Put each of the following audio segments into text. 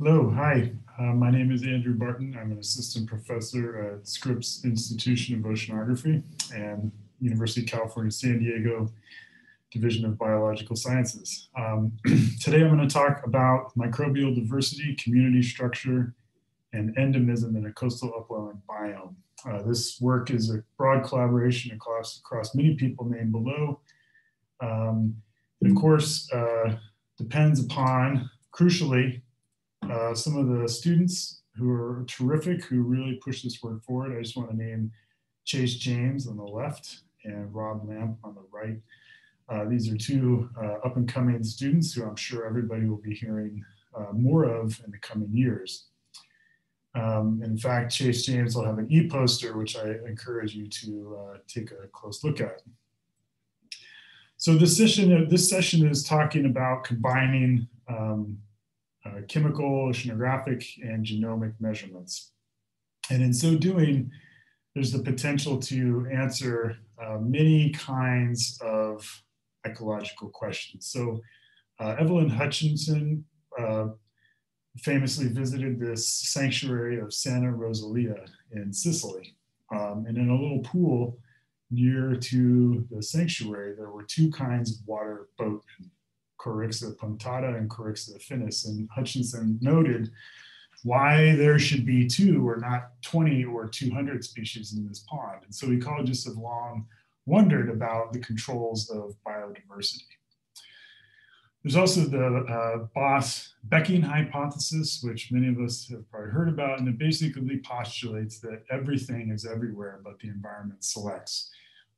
Hello, hi. Uh, my name is Andrew Barton. I'm an assistant professor at Scripps Institution of Oceanography and University of California, San Diego Division of Biological Sciences. Um, today I'm going to talk about microbial diversity, community structure, and endemism in a coastal upwelling biome. Uh, this work is a broad collaboration across, across many people named below. Um, of course, uh, depends upon, crucially, uh, some of the students who are terrific, who really push this work forward. I just want to name Chase James on the left and Rob Lamp on the right. Uh, these are two uh, up and coming students who I'm sure everybody will be hearing uh, more of in the coming years. Um, in fact, Chase James will have an e-poster, which I encourage you to uh, take a close look at. So this session, this session is talking about combining um, uh, chemical, oceanographic, and genomic measurements. And in so doing, there's the potential to answer uh, many kinds of ecological questions. So uh, Evelyn Hutchinson uh, famously visited this sanctuary of Santa Rosalia in Sicily. Um, and in a little pool near to the sanctuary, there were two kinds of water boatmen, Corixa punctata and Corixa affinis. And Hutchinson noted why there should be two or not 20 or 200 species in this pond. And so ecologists have long wondered about the controls of biodiversity. There's also the uh, Baas-Becking hypothesis, which many of us have probably heard about, and it basically postulates that everything is everywhere, but the environment selects.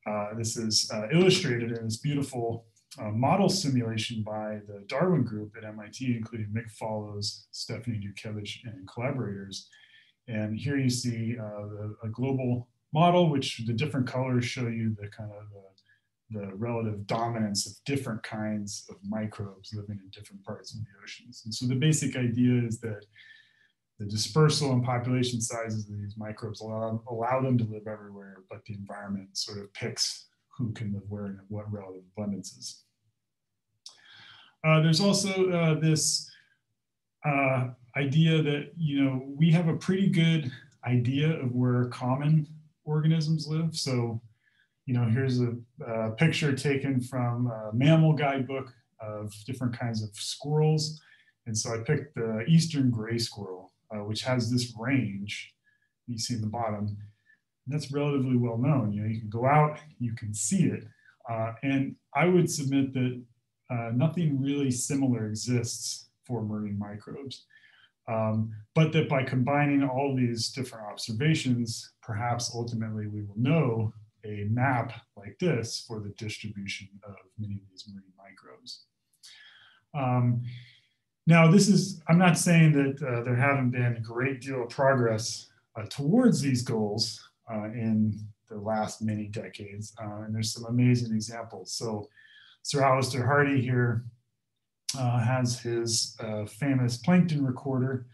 Uh, this is uh, illustrated in this beautiful uh, model simulation by the Darwin group at MIT, including Mick Follows, Stephanie Dutkiewicz, and collaborators. And here you see uh, a global model, which the different colors show you the kind of the, the, relative dominance of different kinds of microbes living in different parts of the oceans. And so the basic idea is that the dispersal and population sizes of these microbes allow, allow them to live everywhere, but the environment sort of picks who can live where and what relative abundances. Uh, there's also uh, this uh, idea that, you know, we have a pretty good idea of where common organisms live. So, you know, here's a, a picture taken from a mammal guidebook of different kinds of squirrels. And so I picked the eastern gray squirrel, uh, which has this range you see in the bottom. That's relatively well known. You know, you can go out, you can see it. Uh, and I would submit that uh, nothing really similar exists for marine microbes. Um, but that by combining all these different observations, perhaps ultimately we will know a map like this for the distribution of many of these marine microbes. Um, now, this is, I'm not saying that uh, there haven't been a great deal of progress uh, towards these goals uh, in the last many decades, uh, and there's some amazing examples. So, Sir Alister Hardy here uh, has his uh, famous plankton recorder,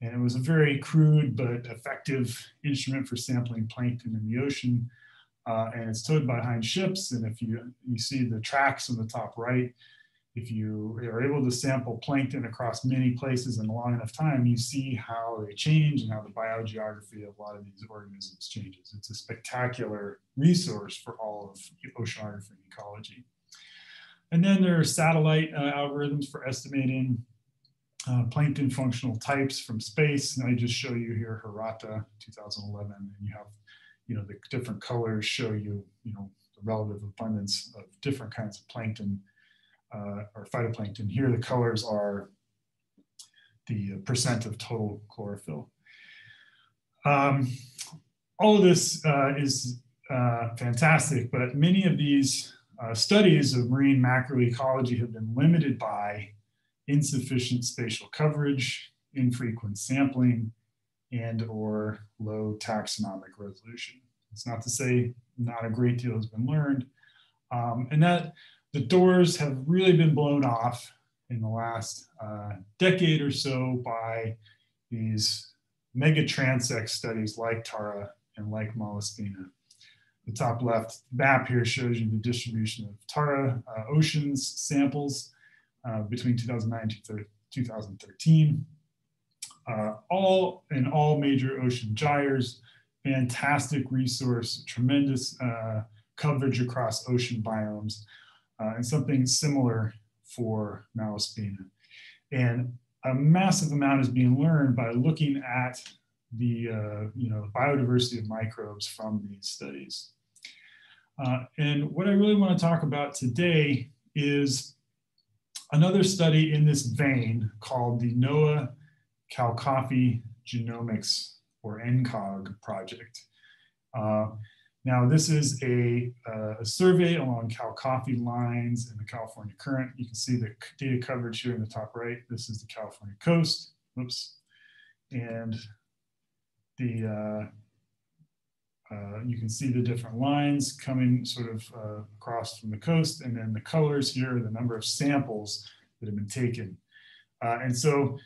and it was a very crude but effective instrument for sampling plankton in the ocean. Uh, and it's towed behind ships. And if you, you see the tracks on the top right, if you are able to sample plankton across many places in a long enough time, you see how they change and how the biogeography of a lot of these organisms changes. It's a spectacular resource for all of oceanography and ecology. And then there are satellite uh, algorithms for estimating uh, plankton functional types from space. And I just show you here Hirata 2011, and you have, you know, the different colors show you, you know, the relative abundance of different kinds of plankton uh, or phytoplankton. Here the colors are the percent of total chlorophyll. Um, all of this uh, is uh, fantastic, but many of these uh, studies of marine macroecology have been limited by insufficient spatial coverage, infrequent sampling, and or low taxonomic resolution. It's not to say not a great deal has been learned, um, and that the doors have really been blown off in the last uh, decade or so by these mega transect studies like TARA and like Malaspina the top left map here shows you the distribution of Tara uh, oceans samples uh, between 2009 and 2013. uh, all in all major ocean gyres, fantastic resource, tremendous uh, coverage across ocean biomes, uh, and something similar for Malaspina. And a massive amount is being learned by looking at the uh, you know biodiversity of microbes from these studies. Uh, and what I really want to talk about today is another study in this vein called the NOAA CalCOFI Genomics or NCOG project. Uh, now, this is a, uh, a, survey along CalCOFI lines in the California current. You can see the data coverage here in the top right. This is the California coast. Oops. And the uh, uh, you can see the different lines coming sort of uh, across from the coast, and then the colors here, are the number of samples that have been taken. Uh, and so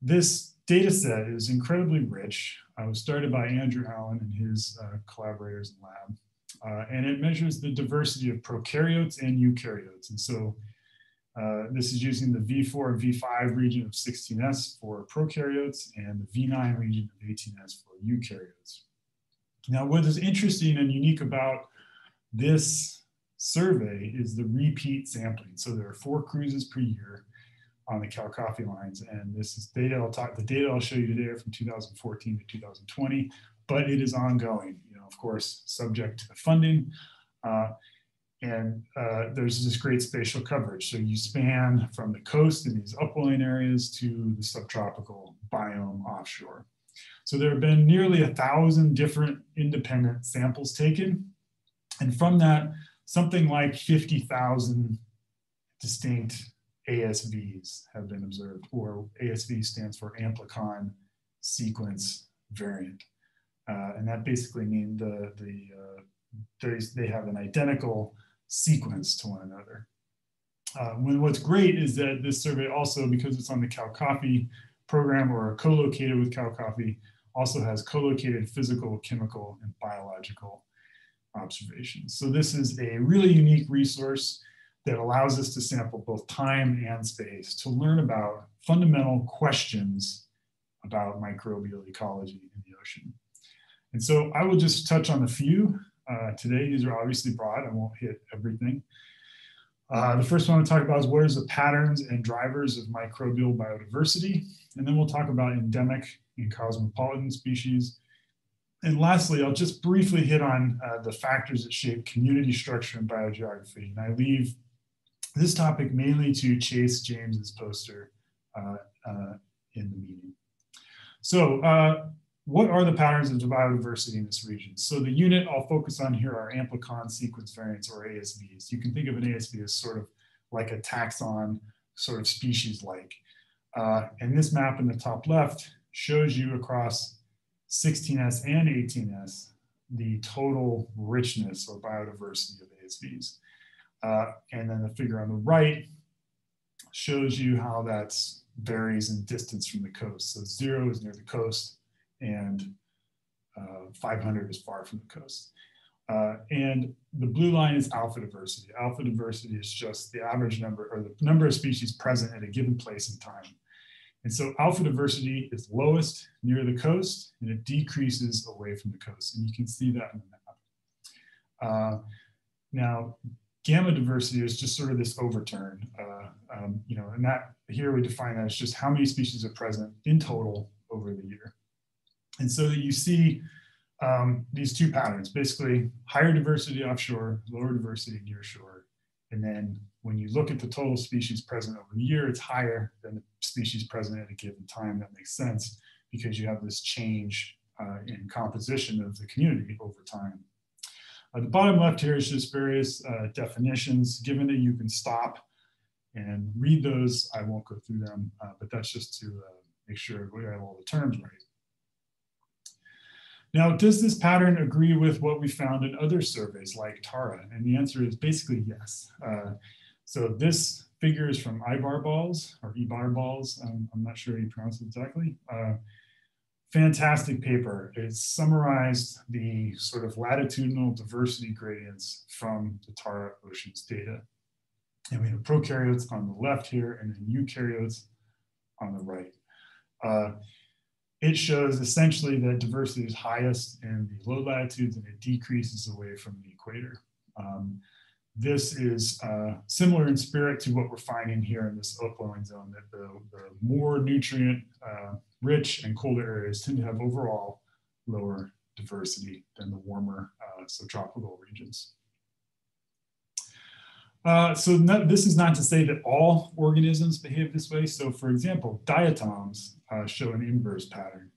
this data set is incredibly rich. It was started by Andrew Allen and his uh, collaborators in lab. Uh, and it measures the diversity of prokaryotes and eukaryotes. And so uh, this is using the V4 and V5 region of 16S for prokaryotes and the V9 region of 18S for eukaryotes. Now, what is interesting and unique about this survey is the repeat sampling. So there are four cruises per year on the CalCOFI lines. And this is data I'll talk, the data I'll show you today are from 2014 to 2020, but it is ongoing, you know, of course, subject to the funding. Uh, and uh, there's this great spatial coverage. So you span from the coast in these upwelling areas to the subtropical biome offshore. So there have been nearly a thousand different independent samples taken. And from that, something like 50,000 distinct ASVs have been observed, or ASV stands for amplicon sequence variant. Uh, and that basically means the, the, uh, they have an identical sequence to one another. Uh, what's great is that this survey also, because it's on the CalCOFI program or co-located with CalCOFI, also has co-located physical, chemical, and biological observations. So this is a really unique resource that allows us to sample both time and space to learn about fundamental questions about microbial ecology in the ocean. And so I will just touch on a few uh, today. These are obviously broad, I won't hit everything. Uh, the first one I'll talk about is what is the patterns and drivers of microbial biodiversity. And then we'll talk about endemic and cosmopolitan species. And lastly, I'll just briefly hit on uh, the factors that shape community structure and biogeography. And I leave this topic mainly to Chase James's poster uh, uh, in the meeting. So uh, what are the patterns of biodiversity in this region? So the unit I'll focus on here are amplicon sequence variants or ASVs. You can think of an ASV as sort of like a taxon, sort of species-like. Uh, and this map in the top left shows you across 16S and 18S the total richness or biodiversity of ASVs. Uh, and then the figure on the right shows you how that varies in distance from the coast. So zero is near the coast and uh, 500 is far from the coast. Uh, and the blue line is alpha diversity. Alpha diversity is just the average number or the number of species present at a given place in time. And so alpha diversity is lowest near the coast and it decreases away from the coast. And you can see that in the map. Uh, now, gamma diversity is just sort of this overturn, uh, um, you know, and that here we define that as just how many species are present in total over the year. And so you see um, these two patterns, basically higher diversity offshore, lower diversity near shore. And then when you look at the total species present over the year, it's higher than the species present at a given time. That makes sense because you have this change uh, in composition of the community over time. Uh, the bottom left here is just various uh, definitions. Given that you can stop and read those, I won't go through them, uh, but that's just to uh, make sure we have all the terms right. Now, does this pattern agree with what we found in other surveys like TARA? And the answer is basically yes. Uh, so this figure is from Ibarbalz or Ibarbalz. Um, I'm not sure how you pronounce it exactly. Fantastic paper. It summarized the sort of latitudinal diversity gradients from the Tara Oceans data. And we have prokaryotes on the left here and then eukaryotes on the right. Uh, it shows essentially that diversity is highest in the low latitudes and it decreases away from the equator. Um, this is uh, similar in spirit to what we're finding here in this upwelling zone, that the, the more nutrient uh, rich and colder areas tend to have overall lower diversity than the warmer uh, subtropical regions. Uh, so no, this is not to say that all organisms behave this way. So for example, diatoms uh, show an inverse pattern.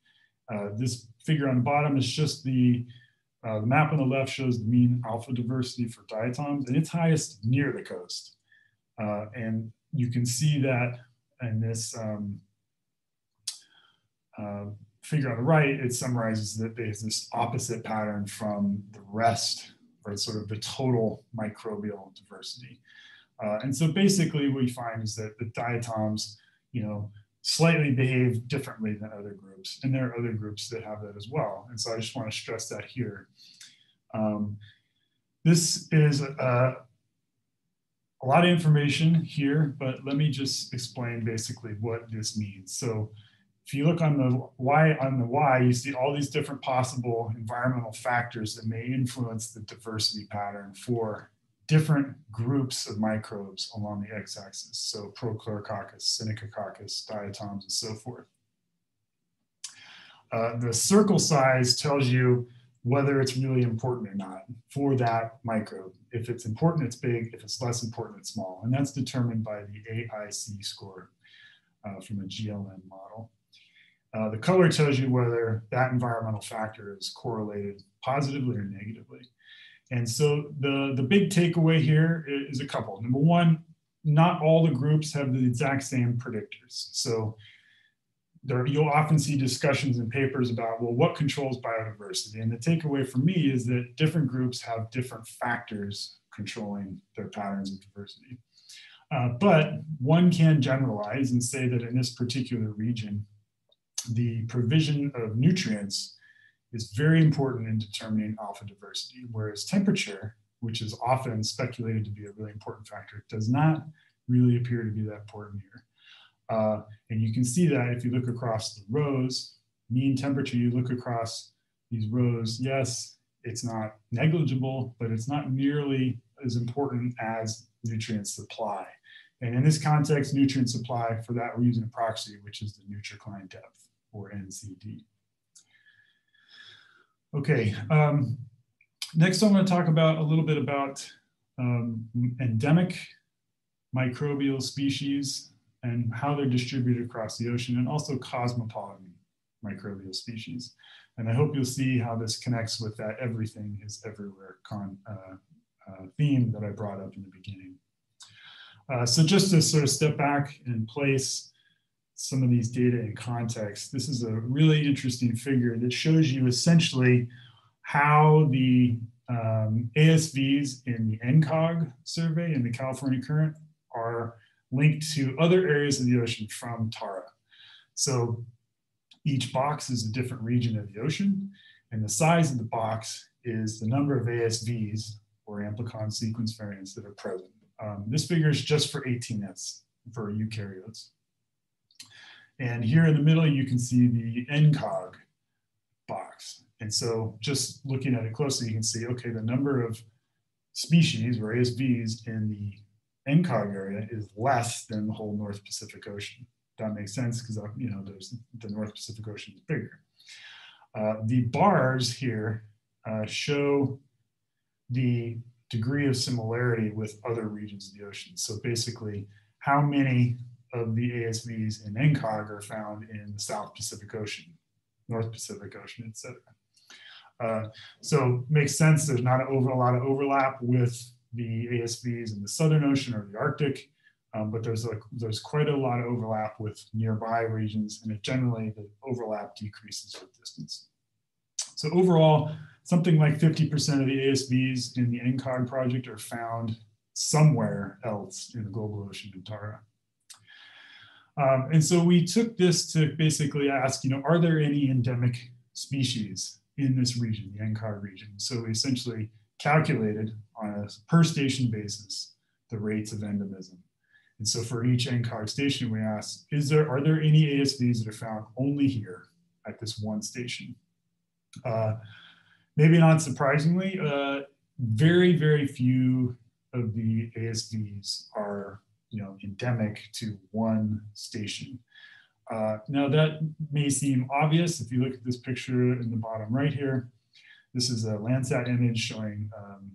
Uh, this figure on the bottom is just the, uh, the map on the left shows the mean alpha diversity for diatoms and it's highest near the coast. Uh, and you can see that in this um, uh, figure on the right, it summarizes that there's this opposite pattern from the rest or sort of the total microbial diversity. Uh, and so basically what we find is that the diatoms, you know, slightly behave differently than other groups. And there are other groups that have that as well. And so I just want to stress that here. Um, this is a, a lot of information here, but let me just explain basically what this means. So if you look on the y on the y, you see all these different possible environmental factors that may influence the diversity pattern for different groups of microbes along the x-axis. So Prochlorococcus, Synechococcus, diatoms, and so forth. Uh, the circle size tells you whether it's really important or not for that microbe. If it's important, it's big. If it's less important, it's small. And that's determined by the AIC score uh, from a GLM model. Uh, the color tells you whether that environmental factor is correlated positively or negatively. And so the, the big takeaway here is a couple. Number one, not all the groups have the exact same predictors. So there, you'll often see discussions in papers about, well, what controls biodiversity? And the takeaway for me is that different groups have different factors controlling their patterns of diversity. Uh, but one can generalize and say that in this particular region, the provision of nutrients is very important in determining alpha diversity, whereas temperature, which is often speculated to be a really important factor, does not really appear to be that important here. Uh, and you can see that if you look across the rows, mean temperature, you look across these rows, yes, it's not negligible, but it's not nearly as important as nutrient supply. And in this context, nutrient supply, for that, we're using a proxy, which is the nutricline depth or NCD. Okay, um, next I'm going to talk about a little bit about um, endemic microbial species and how they're distributed across the ocean and also cosmopolitan microbial species. And I hope you'll see how this connects with that everything is everywhere con, uh, uh, theme that I brought up in the beginning. Uh, so just to sort of step back and place some of these data in context, this is a really interesting figure that shows you essentially how the um, ASVs in the NCOG survey in the California current are linked to other areas of the ocean from Tara. So each box is a different region of the ocean, and the size of the box is the number of ASVs or amplicon sequence variants that are present. Um, this figure is just for 18S for eukaryotes. And here in the middle, you can see the NCOG box. And so just looking at it closely, you can see, okay, the number of species or ASVs in the NCOG area is less than the whole North Pacific Ocean. That makes sense because, uh, you know, there's the North Pacific Ocean is bigger. Uh, the bars here uh, show the degree of similarity with other regions of the ocean. So basically, how many of the ASVs in NCOG are found in the South Pacific Ocean, North Pacific Ocean, et cetera. Uh, so makes sense. There's not over, a lot of overlap with the ASVs in the Southern Ocean or the Arctic, um, but there's there's quite a lot of overlap with nearby regions, and it generally the overlap decreases with distance. So overall, something like 50% of the ASVs in the NCOG project are found somewhere else in the global ocean in Tara. Um, and so we took this to basically ask, you know, are there any endemic species in this region, the NCOG region? So we essentially calculated on a per station basis the rates of endemism. And so for each NCOG station, we asked, is there, are there any ASVs that are found only here at this one station. Uh, maybe not surprisingly, uh, very, very few of the ASVs are you know, endemic to one station. Uh, now that may seem obvious if you look at this picture in the bottom right here. This is a Landsat image showing um,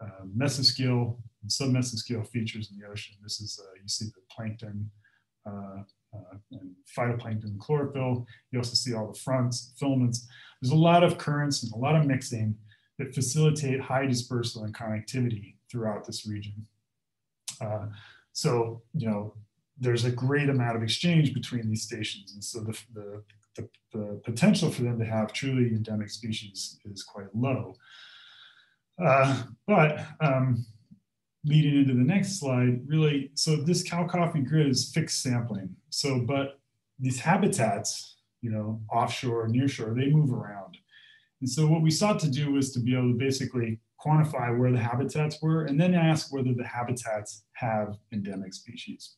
uh, mesoscale and submesoscale features in the ocean. This is, uh, you see the plankton uh, uh, and phytoplankton chlorophyll. You also see all the fronts, filaments. There's a lot of currents and a lot of mixing that facilitate high dispersal and connectivity throughout this region. Uh, so, you know, there's a great amount of exchange between these stations. And so the, the, the, the potential for them to have truly endemic species is quite low. Uh, but um, leading into the next slide, really, so this CalCOFI grid is fixed sampling. So, but these habitats, you know, offshore, nearshore, they move around. And so what we sought to do was to be able to basically quantify where the habitats were and then ask whether the habitats have endemic species.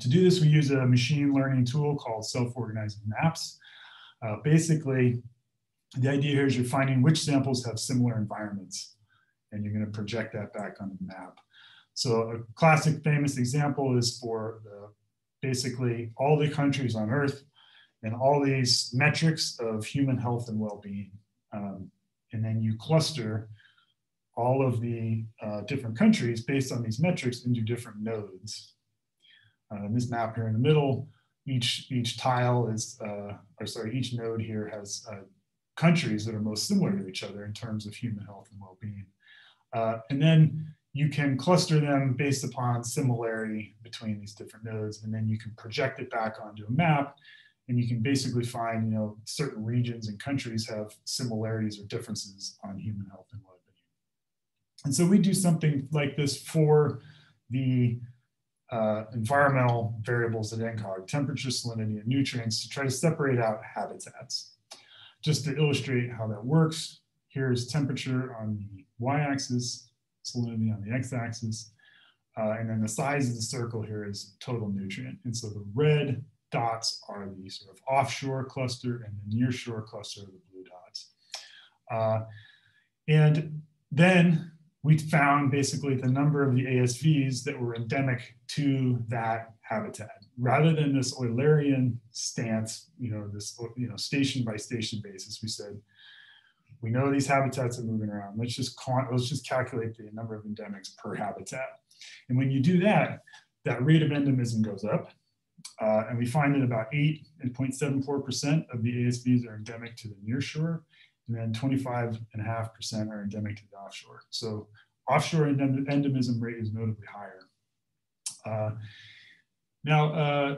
To do this, we use a machine learning tool called self-organizing maps. Uh, basically, the idea here is you're finding which samples have similar environments and you're going to project that back on the map. So a classic famous example is for the, basically all the countries on Earth and all these metrics of human health and well-being. Um, and then you cluster all of the uh, different countries based on these metrics into different nodes. Uh, this map here in the middle, each, each tile is, uh, or sorry, each node here has uh, countries that are most similar to each other in terms of human health and well-being. Uh, and then you can cluster them based upon similarity between these different nodes, and then you can project it back onto a map, and you can basically find, you know, certain regions and countries have similarities or differences on human health and well-being. And so we do something like this for the uh, environmental variables at NCOG, temperature, salinity, and nutrients to try to separate out habitats. Just to illustrate how that works, here's temperature on the y-axis, salinity on the x-axis, uh, and then the size of the circle here is total nutrient. And so the red dots are the sort of offshore cluster and the nearshore cluster are the blue dots. Uh, and then we found basically the number of the ASVs that were endemic to that habitat. Rather than this Eulerian stance, you know, this you know station by station basis, we said, we know these habitats are moving around. Let's just let's just calculate the number of endemics per habitat. And when you do that, that rate of endemism goes up. Uh, and we find that about 8.74% of the ASVs are endemic to the nearshore and then 25.5% are endemic to the offshore. So offshore endemism rate is notably higher. Uh, now, uh,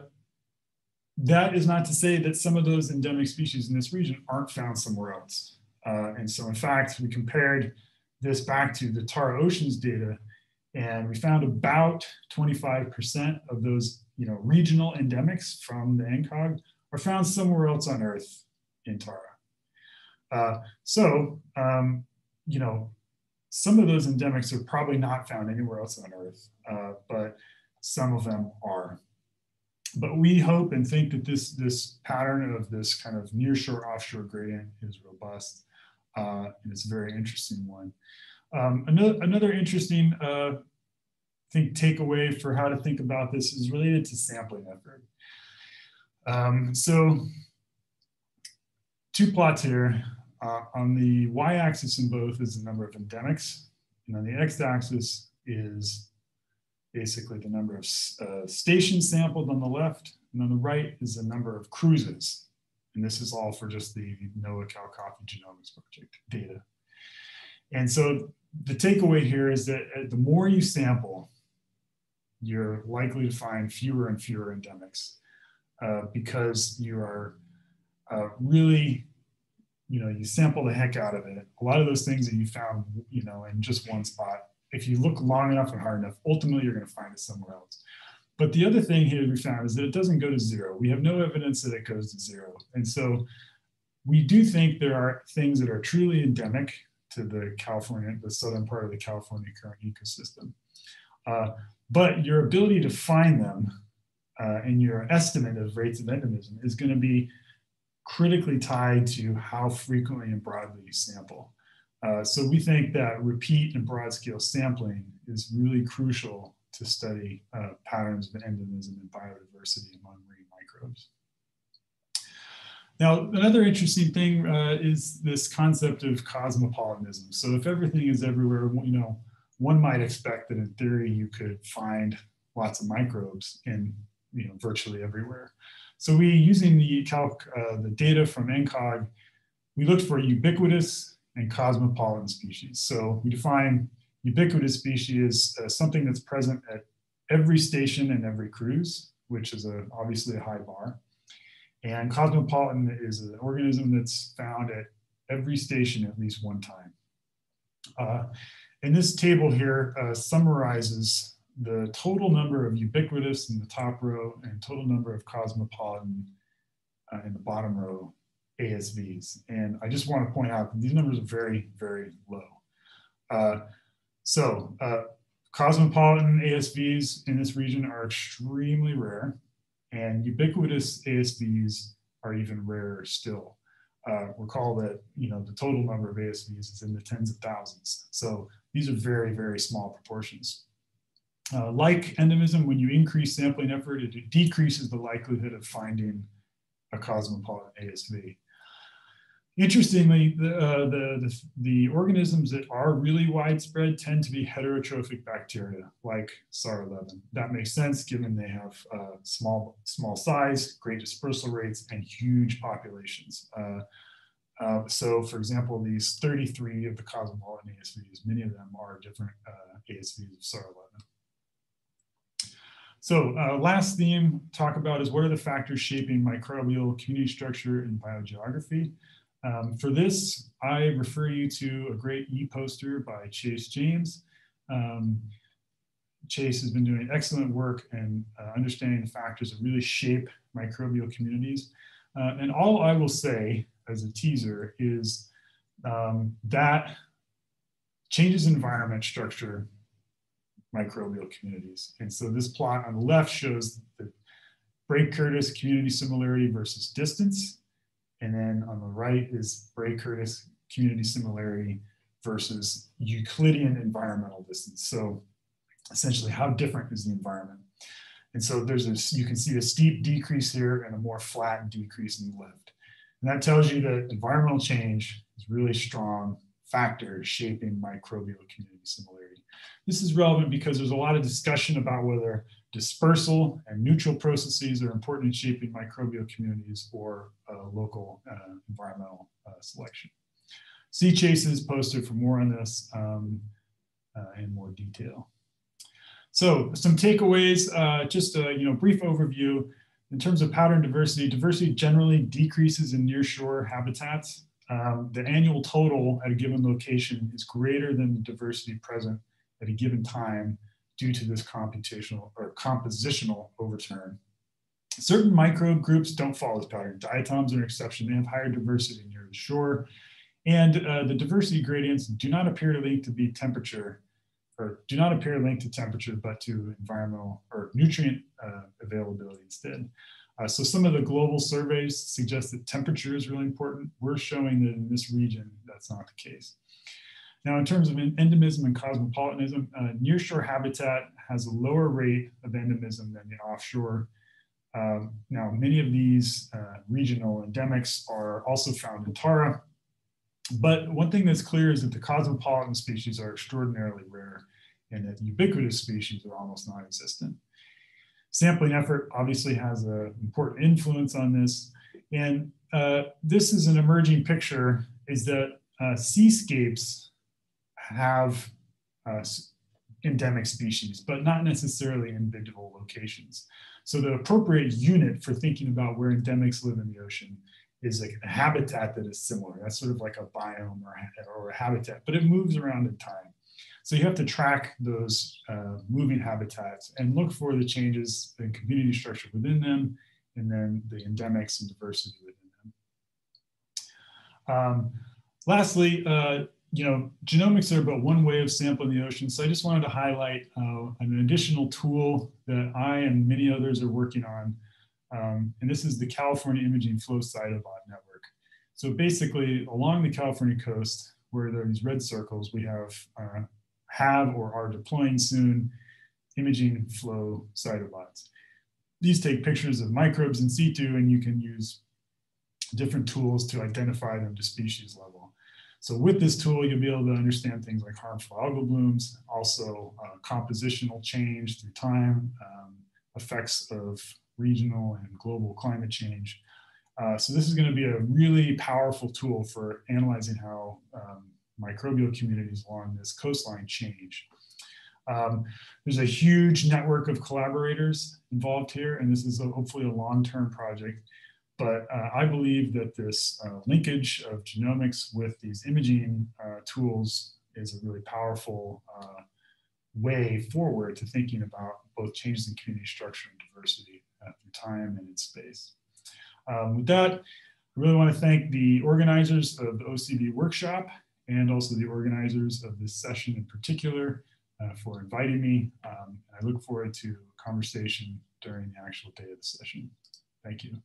that is not to say that some of those endemic species in this region aren't found somewhere else. Uh, and so in fact, we compared this back to the Tara Oceans data, and we found about 25% of those you know, regional endemics from the NCOG are found somewhere else on Earth in Tara. Uh, so, um, you know, some of those endemics are probably not found anywhere else on Earth, uh, but some of them are. But we hope and think that this, this pattern of this kind of nearshore offshore gradient is robust, uh, and it's a very interesting one. Um, another, another interesting uh, think takeaway for how to think about this is related to sampling effort. Um, so two plots here. Uh, on the y-axis in both is the number of endemics, and on the x-axis is basically the number of uh, stations sampled on the left, and on the right is the number of cruises. And this is all for just the NOAA Coffee Genomics Project data. And so the takeaway here is that uh, the more you sample, you're likely to find fewer and fewer endemics uh, because you are uh, really you know, you sample the heck out of it. A lot of those things that you found, you know, in just one spot, if you look long enough and hard enough, ultimately you're going to find it somewhere else. But the other thing here we found is that it doesn't go to zero. We have no evidence that it goes to zero. And so we do think there are things that are truly endemic to the California, the southern part of the California current ecosystem. Uh, but your ability to find them uh, and your estimate of rates of endemism is going to be critically tied to how frequently and broadly you sample. Uh, so we think that repeat and broad scale sampling is really crucial to study uh, patterns of endemism and biodiversity among marine microbes. Now, another interesting thing uh, is this concept of cosmopolitanism. So if everything is everywhere, you know, one might expect that in theory you could find lots of microbes in you know, virtually everywhere. So we, using the calc, uh, the data from NCOG, we looked for ubiquitous and cosmopolitan species. So we define ubiquitous species as something that's present at every station and every cruise, which is a, obviously a high bar. And cosmopolitan is an organism that's found at every station at least one time. Uh, and this table here uh, summarizes the total number of ubiquitous in the top row and total number of cosmopolitan uh, in the bottom row ASVs. And I just want to point out these numbers are very, very low. Uh, so uh, cosmopolitan ASVs in this region are extremely rare and ubiquitous ASVs are even rarer still. Uh, recall that you know the total number of ASVs is in the tens of thousands. So these are very, very small proportions. Uh, like endemism, when you increase sampling effort, it decreases the likelihood of finding a cosmopolitan ASV. Interestingly, the, uh, the, the, the, organisms that are really widespread tend to be heterotrophic bacteria like SAR11. That makes sense given they have uh, small, small size, great dispersal rates, and huge populations. Uh, uh so for example, these 33 of the cosmopolitan ASVs, many of them are different uh, ASVs of SAR11. So uh, last theme talk about is what are the factors shaping microbial community structure and biogeography. Um, for this, I refer you to a great e-poster by Chase James. Um, Chase has been doing excellent work in uh, understanding the factors that really shape microbial communities. Uh, and all I will say as a teaser is um, that changes environment structure microbial communities. And so this plot on the left shows the Bray-Curtis community similarity versus distance. And then on the right is Bray-Curtis community similarity versus Euclidean environmental distance. So essentially how different is the environment? And so there's a, you can see a steep decrease here and a more flat decrease in the left. And that tells you that environmental change is really strong factor shaping microbial community similarity. This is relevant because there's a lot of discussion about whether dispersal and neutral processes are important in shaping microbial communities or uh, local uh, environmental uh, selection. See Chase's poster for more on this um, uh, in more detail. So some takeaways, uh, just a you know, brief overview. In terms of pattern diversity, diversity generally decreases in nearshore habitats. Um, the annual total at a given location is greater than the diversity present at a given time due to this computational or compositional overturn. Certain microbe groups don't follow this pattern. Diatoms are an exception. They have higher diversity near the shore. And uh, the diversity gradients do not appear to link to be temperature or do not appear linked to temperature, but to environmental or nutrient uh, availability instead. Uh, so some of the global surveys suggest that temperature is really important. We're showing that in this region, that's not the case. Now, in terms of endemism and cosmopolitanism, uh, nearshore habitat has a lower rate of endemism than the offshore. Um, now, many of these uh, regional endemics are also found in Tara. But one thing that's clear is that the cosmopolitan species are extraordinarily rare and that ubiquitous species are almost non-existent. Sampling effort obviously has an important influence on this. And uh, this is an emerging picture is that uh, seascapes have uh, endemic species, but not necessarily in individual locations. So the appropriate unit for thinking about where endemics live in the ocean is like a habitat that is similar. That's sort of like a biome or, or a habitat, but it moves around in time. So you have to track those uh, moving habitats and look for the changes in community structure within them, and then the endemics and diversity within them. Um, lastly, uh, you know, genomics are but one way of sampling the ocean. So I just wanted to highlight uh, an additional tool that I and many others are working on Um, and this is the California Imaging Flow Cytobot Network. So basically, along the California coast, where there are these red circles, we have uh, have or are deploying soon imaging flow cytobots. These take pictures of microbes in situ, and you can use different tools to identify them to species level. So with this tool, you'll be able to understand things like harmful algal blooms, also uh, compositional change through time, um, effects of regional and global climate change. Uh, so this is going to be a really powerful tool for analyzing how um, microbial communities along this coastline change. Um, there's a huge network of collaborators involved here, and this is a, hopefully a long-term project. But uh, I believe that this uh, linkage of genomics with these imaging uh, tools is a really powerful uh, way forward to thinking about both changes in community structure and diversity uh, through time and in space. Um, with that, I really want to thank the organizers of the OCB workshop and also the organizers of this session in particular uh, for inviting me. Um, I look forward to conversation during the actual day of the session. Thank you.